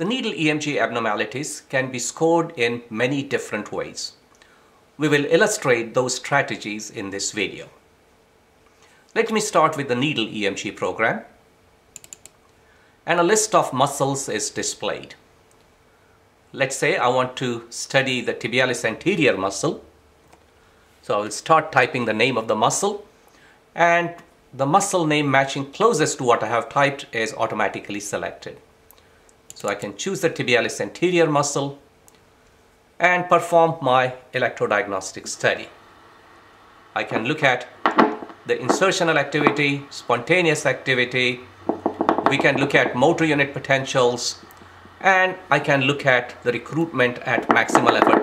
The needle EMG abnormalities can be scored in many different ways. We will illustrate those strategies in this video. Let me start with the needle EMG program and a list of muscles is displayed. Let's say I want to study the tibialis anterior muscle. So I will start typing the name of the muscle and the muscle name matching closest to what I have typed is automatically selected. So I can choose the tibialis anterior muscle and perform my electrodiagnostic study. I can look at the insertional activity, spontaneous activity, we can look at motor unit potentials, and I can look at the recruitment at maximal effort.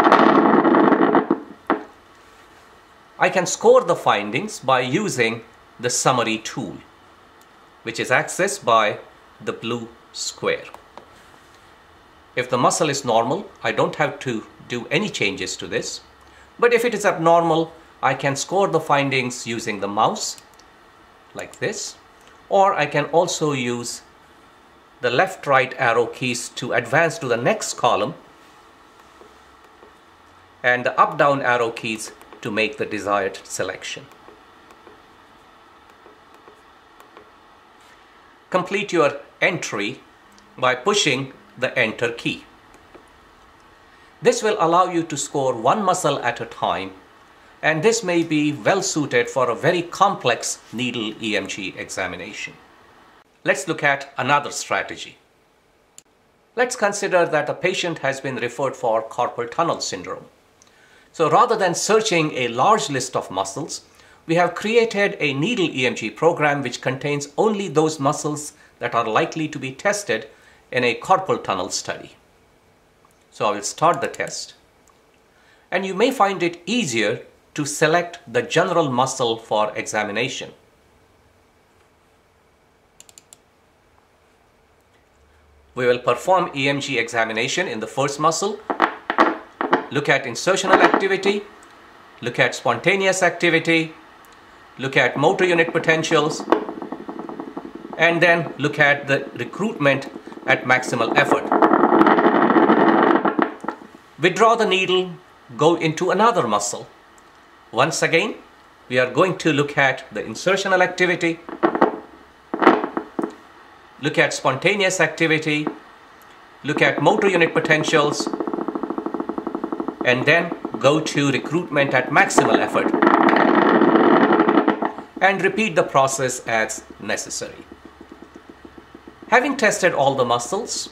I can score the findings by using the summary tool, which is accessed by the blue square. If the muscle is normal, I don't have to do any changes to this. But if it is abnormal, I can score the findings using the mouse, like this, or I can also use the left right arrow keys to advance to the next column and the up down arrow keys to make the desired selection. Complete your entry by pushing the enter key. This will allow you to score one muscle at a time and this may be well suited for a very complex needle EMG examination. Let's look at another strategy. Let's consider that a patient has been referred for carpal tunnel syndrome. So rather than searching a large list of muscles, we have created a needle EMG program which contains only those muscles that are likely to be tested in a carpal tunnel study. So I will start the test. And you may find it easier to select the general muscle for examination. We will perform EMG examination in the first muscle, look at insertional activity, look at spontaneous activity, look at motor unit potentials, and then look at the recruitment at maximal effort. Withdraw the needle, go into another muscle. Once again, we are going to look at the insertional activity, look at spontaneous activity, look at motor unit potentials, and then go to recruitment at maximal effort and repeat the process as necessary. Having tested all the muscles,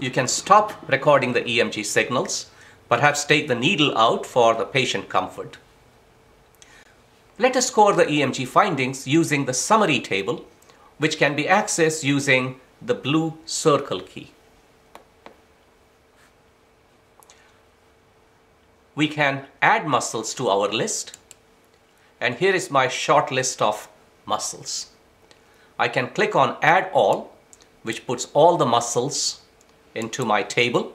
you can stop recording the EMG signals, perhaps take the needle out for the patient comfort. Let us score the EMG findings using the summary table which can be accessed using the blue circle key. We can add muscles to our list and here is my short list of muscles. I can click on add all which puts all the muscles into my table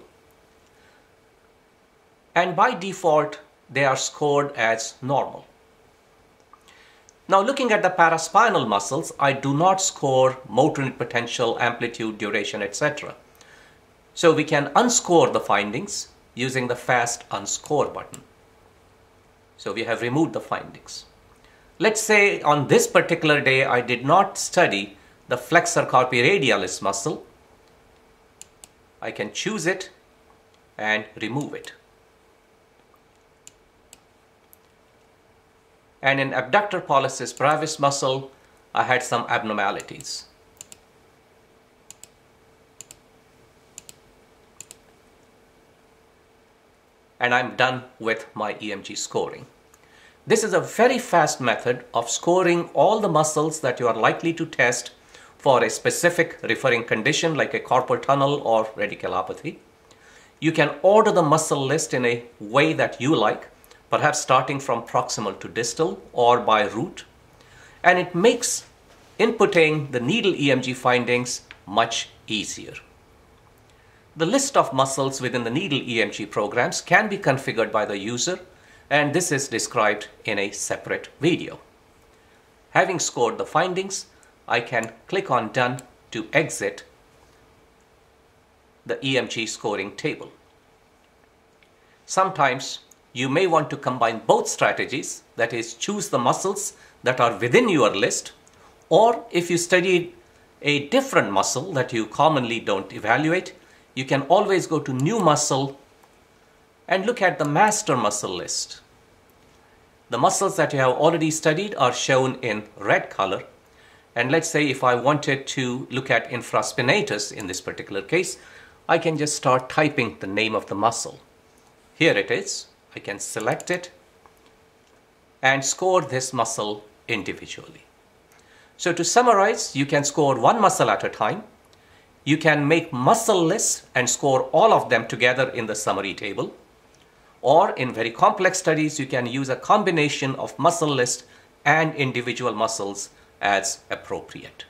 and by default they are scored as normal. Now looking at the paraspinal muscles, I do not score motor unit potential, amplitude, duration, etc. So we can unscore the findings using the fast unscore button. So we have removed the findings. Let's say on this particular day I did not study the flexor carpi radialis muscle. I can choose it and remove it. and in abductor pollicis brevis muscle, I had some abnormalities. And I'm done with my EMG scoring. This is a very fast method of scoring all the muscles that you are likely to test for a specific referring condition like a carpal tunnel or radiculopathy. You can order the muscle list in a way that you like perhaps starting from proximal to distal or by root. And it makes inputting the needle EMG findings much easier. The list of muscles within the needle EMG programs can be configured by the user and this is described in a separate video. Having scored the findings, I can click on done to exit the EMG scoring table. Sometimes you may want to combine both strategies, that is, choose the muscles that are within your list, or if you studied a different muscle that you commonly don't evaluate, you can always go to new muscle and look at the master muscle list. The muscles that you have already studied are shown in red color. And let's say if I wanted to look at infraspinatus in this particular case, I can just start typing the name of the muscle. Here it is. I can select it and score this muscle individually. So to summarize, you can score one muscle at a time. You can make muscle lists and score all of them together in the summary table. Or in very complex studies, you can use a combination of muscle list and individual muscles as appropriate.